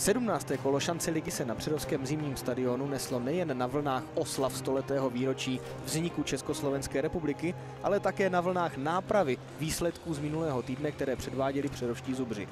17. kolo šance ligy se na Přerovském zimním stadionu neslo nejen na vlnách oslav stoletého výročí vzniku Československé republiky, ale také na vlnách nápravy výsledků z minulého týdne, které předváděli přerovští zubři.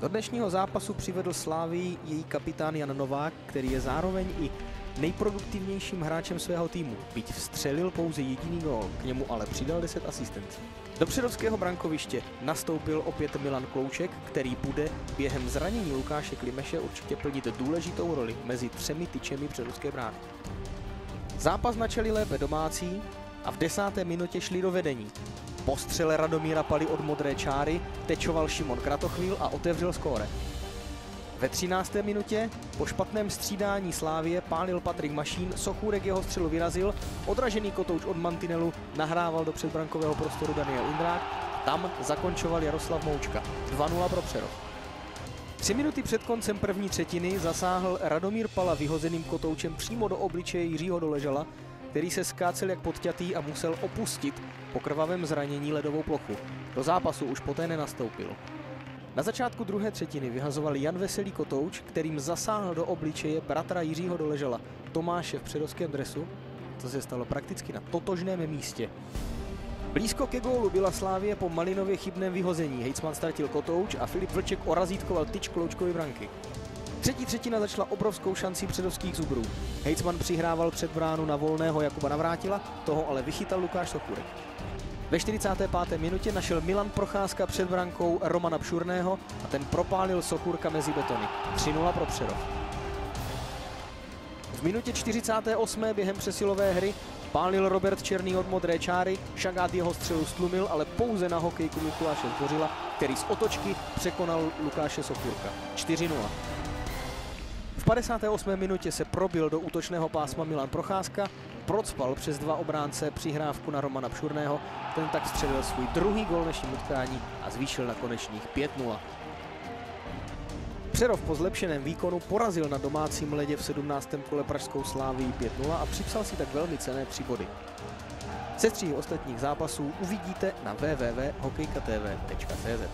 Do dnešního zápasu přivedl Slávii její kapitán Jan Novák, který je zároveň i nejproduktivnějším hráčem svého týmu, byť vstřelil pouze jediný gól, k němu ale přidal 10 asistencí. Do předovského brankoviště nastoupil opět Milan Klouček, který bude během zranění Lukáše Klimeše určitě plnit důležitou roli mezi třemi tyčemi předovské brány. Zápas načali lépe domácí a v desáté minutě šli do vedení. Po střele Radomíra Pali od modré čáry tečoval Šimon Kratochvíl a otevřel skóre. Ve 13. minutě po špatném střídání Slávie pálil Patrik Mašín, Sochůrek jeho střelu vyrazil, odražený kotouč od mantinelu nahrával do předbrankového prostoru Daniel Indrák, tam zakončoval Jaroslav Moučka. 2-0 pro Přerov. Tři minuty před koncem první třetiny zasáhl Radomír Pala vyhozeným kotoučem přímo do obličeje Jiřího Doležala, který se skácel jak podťatý a musel opustit po krvavém zranění ledovou plochu. Do zápasu už poté nenastoupil. Na začátku druhé třetiny vyhazoval Jan Veselý Kotouč, kterým zasáhl do obličeje bratra Jiřího Doležela, Tomáše v předovském dresu, co se stalo prakticky na totožném místě. Blízko ke gólu byla Slávě po Malinově chybném vyhození. Hejcman ztratil Kotouč a Filip Vlček orazítkoval tyč Kloučkovy branky. Třetí třetina začala obrovskou šancí předovských zubrů. Hejcman přihrával před bránu na volného Jakuba Navrátila, toho ale vychytal Lukáš Sokurek. Ve 45. minutě našel Milan Procházka před brankou Romana Pšurného a ten propálil Sochurka mezi betony. 3-0 pro Přerov. V minutě 48. během přesilové hry pálil Robert Černý od modré čáry, Šagát jeho střelu stlumil, ale pouze na hokejku Mikuláše Zbořila, který z otočky překonal Lukáše Sochurka. 4-0. V 58. minutě se probil do útočného pásma Milan Procházka, procpal přes dva obránce přihrávku na Romana Pšurného, ten tak střelil svůj druhý gol dnešním utkání a zvýšil na konečných 5-0. Přerov po zlepšeném výkonu porazil na domácím ledě v 17. kole Pražskou Slávii 5-0 a připsal si tak velmi cené tři body. Sestří ostatních zápasů uvidíte na www.hokejkatv.cz.